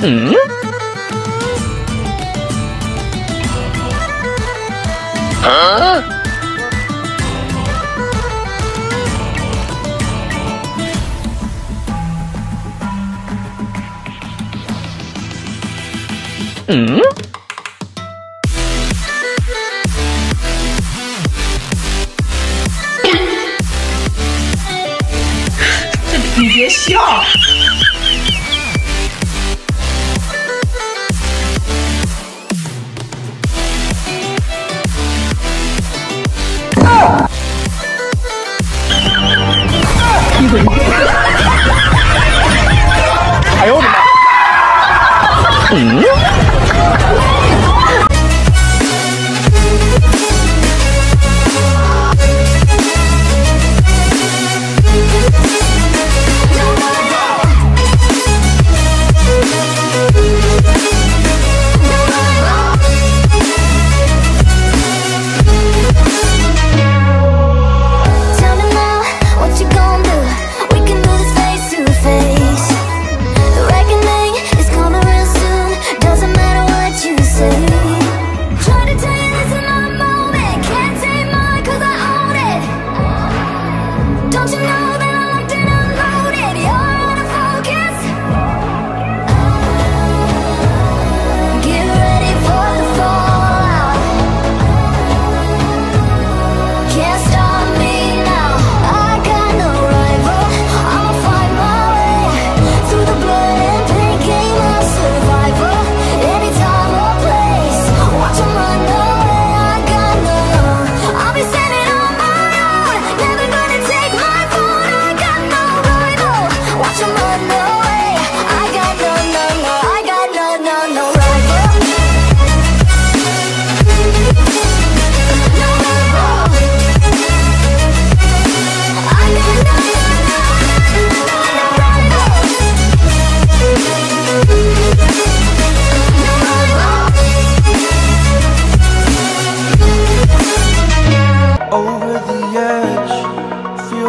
嗯？啊？嗯？你别笑。哎呦我的妈！嗯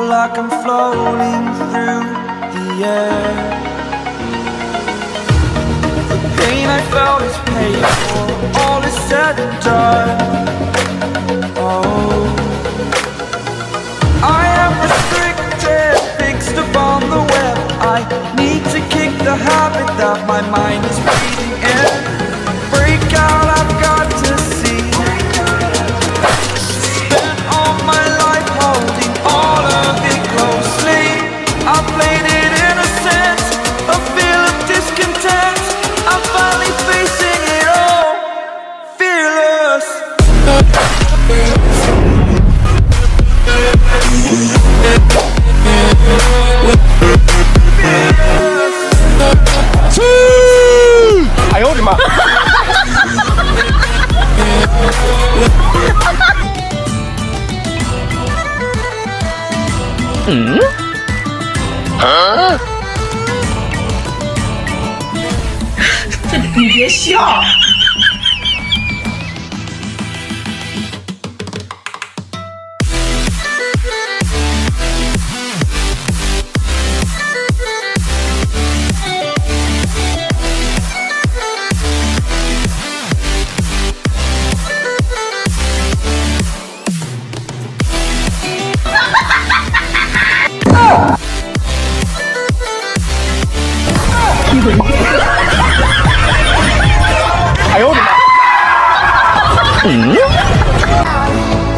？like I'm floating through the air. The pain I felt is paid for, all is said and done. 哎呦我的妈！嗯？啊？你别笑。哎呦我的妈！嗯？